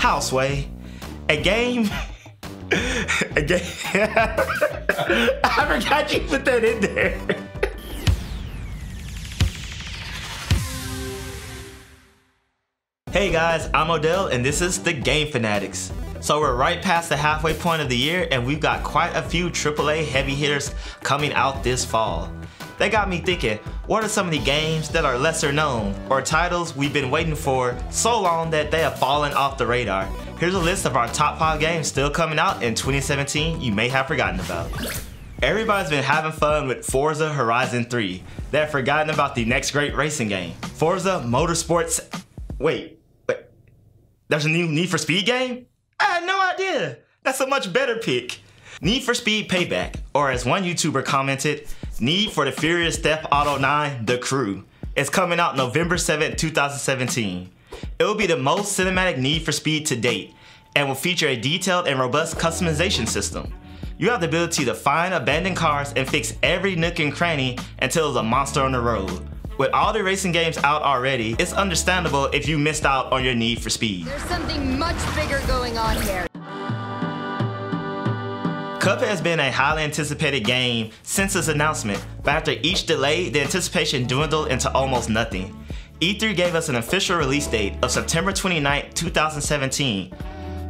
Houseway, a game. a game. I forgot you put that in there. Hey guys, I'm Odell and this is the Game Fanatics. So we're right past the halfway point of the year and we've got quite a few AAA heavy hitters coming out this fall. That got me thinking, what are some of the games that are lesser known or titles we've been waiting for so long that they have fallen off the radar? Here's a list of our top 5 games still coming out in 2017 you may have forgotten about. Everybody's been having fun with Forza Horizon 3. They've forgotten about the next great racing game, Forza Motorsports. Wait, wait, there's a new Need for Speed game? I had no idea. That's a much better pick. Need for Speed Payback, or as one YouTuber commented, Need for the Furious Theft Auto 9 The Crew. It's coming out November 7, 2017. It will be the most cinematic Need for Speed to date, and will feature a detailed and robust customization system. You have the ability to find abandoned cars and fix every nook and cranny until there's a monster on the road. With all the racing games out already, it's understandable if you missed out on your need for speed. There's something much bigger going on here. Cuphead has been a highly anticipated game since its announcement, but after each delay, the anticipation dwindled into almost nothing. E3 gave us an official release date of September 29, 2017,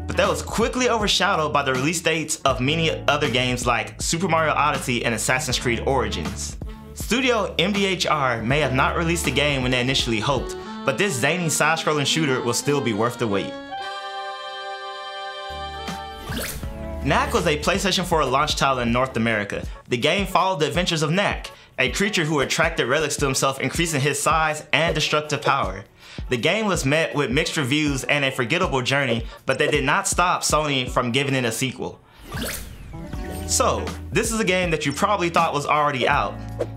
but that was quickly overshadowed by the release dates of many other games like Super Mario Odyssey and Assassin's Creed Origins. Studio MDHR may have not released the game when they initially hoped, but this zany side-scrolling shooter will still be worth the wait. Knack was a PlayStation 4 launch title in North America. The game followed the adventures of Knack, a creature who attracted relics to himself increasing his size and destructive power. The game was met with mixed reviews and a forgettable journey, but they did not stop Sony from giving it a sequel. So, this is a game that you probably thought was already out,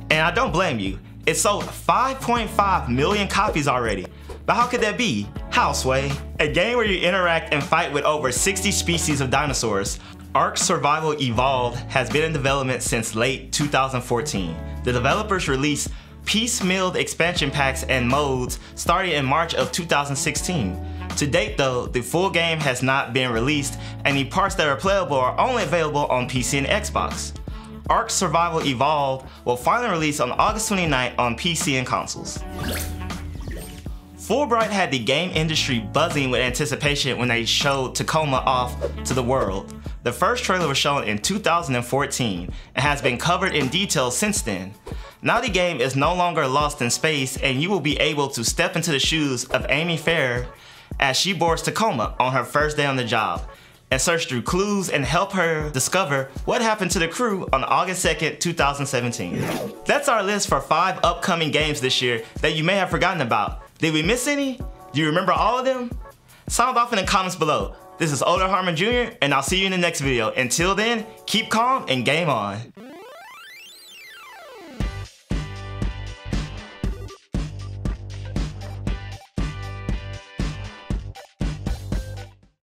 and I don't blame you. It sold 5.5 million copies already. But how could that be? Houseway, a game where you interact and fight with over 60 species of dinosaurs. Ark Survival Evolved has been in development since late 2014. The developers released piecemealed expansion packs and modes starting in March of 2016. To date though, the full game has not been released and the parts that are playable are only available on PC and Xbox. Ark Survival Evolved will finally release on August 29th on PC and consoles. Fullbright had the game industry buzzing with anticipation when they showed Tacoma off to the world. The first trailer was shown in 2014 and has been covered in detail since then. Now the game is no longer lost in space and you will be able to step into the shoes of Amy Ferrier as she boards Tacoma on her first day on the job and search through clues and help her discover what happened to the crew on August 2nd, 2017. That's our list for five upcoming games this year that you may have forgotten about. Did we miss any? Do you remember all of them? Sound off in the comments below. This is Odell Harmon Jr. and I'll see you in the next video. Until then, keep calm and game on.